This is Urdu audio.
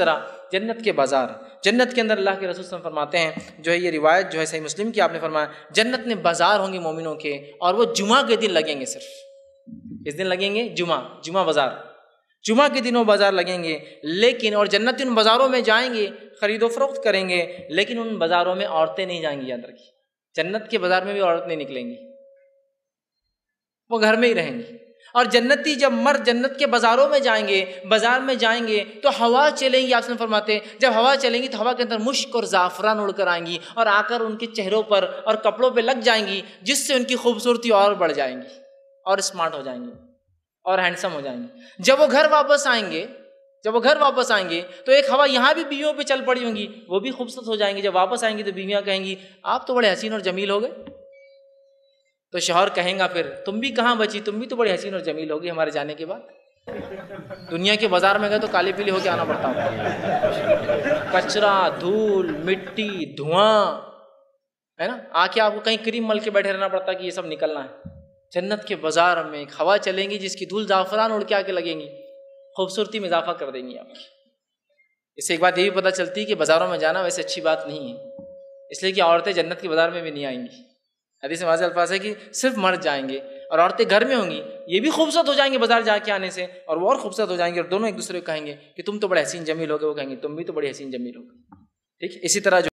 طرح جنت کے بازار، جنت کے اندر اللہ کے رسول صلی اللہ علیہ وسلم فرماتے ہیں، جو ہے یہ روایت جو ہے صحیح مسلم کی آپ نے فرمایا، جنت میں بازار ہوں گے مومنوں کے اور وہ جمعہ کے دن لگیں گے صرف۔ کس دن لگیں گے؟ جمعہ جمعہ بازار۔ جمعہ کے دنوں بازار لگیں گے، لیکن اور جنت ان بازاروں میں جائیں گے، خرید و فروخت کریں گے، لیکن ان بازاروں میں عورتیں نہیں جائیں گی یاد رکھیے۔ جنت کے بازار میں بھی عورت نہیں نکلیں گی، وہ گھر میں ہی رہیں گی۔ اور جنتی جب مر جنت کے بازاروں میں جائیں گے، بازار میں جائیں گے، تو ہوا چلیں گی، آپ سے فرماتے ہیں، جب ہوا چلیں گی تو ہوا کے اندر مشک اور زعفران اڑ کر آئیں گی اور آ کر ان کے چہروں پر اور کپڑوں پہ لگ جائیں گی، جس سے ان کی خوبصورتی اور بڑھ جائیں گی اور اسمارٹ ہو جائیں گی اور ہینڈسم ہو جائیں گے جب وہ گھر واپس آئیں گے، جب وہ گھر واپس آئیں گے، تو ایک ہوا یہاں بھی بیویوں پہ چل پڑی ہوں گی، وہ بھی خوبصورت ہو جائیں گی، جب واپس آئیں گی تو بیویاں کہیں گی، آپ تو بڑے حسین اور جمیل ہو گئے۔ تو شوہر کہیں گا پھر، تم بھی کہاں بچی؟ تم بھی تو بڑی حسین اور جمیل ہوگی ہمارے جانے کے بعد. دنیا کے بازار میں گئے تو کالی پیلی ہو کے آنا پڑتا ہوگا۔ کچرا، دھول، مٹی، دھواں، ہے نا؟ آ کے آپ کو کہیں کریم مل کے بیٹھے رہنا پڑتا کہ یہ سب نکلنا ہے۔ جنت کے بازار میں ایک ہوا چلیں گی جس کی دھول زعفران اڑ کے آ کے لگیں گی۔ خوبصورتی میں اضافہ کر دیں گی آپ کی۔ اس سے ایک بات یہ بھی پتہ چلتی ہے کہ بازاروں میں جانا ویسے اچھی بات نہیں ہے۔ اس لیے کہ عورتیں جنت کے بازار میں بھی نہیں آئیں گی۔ حدیث واضح الفاظ ہے کہ صرف مرد جائیں گے اور عورتیں گھر میں ہوں گی، یہ بھی خوبصورت ہو جائیں گے بازار جا کے آنے سے، اور وہ اور خوبصورت ہو جائیں گے اور دونوں ایک دوسرے کو کہیں گے کہ تم تو بڑے حسین جمیل ہوگے وہ کہیں گے تم بھی تو بڑے حسین جمیل ہوگے ٹھیک اسی طرح جو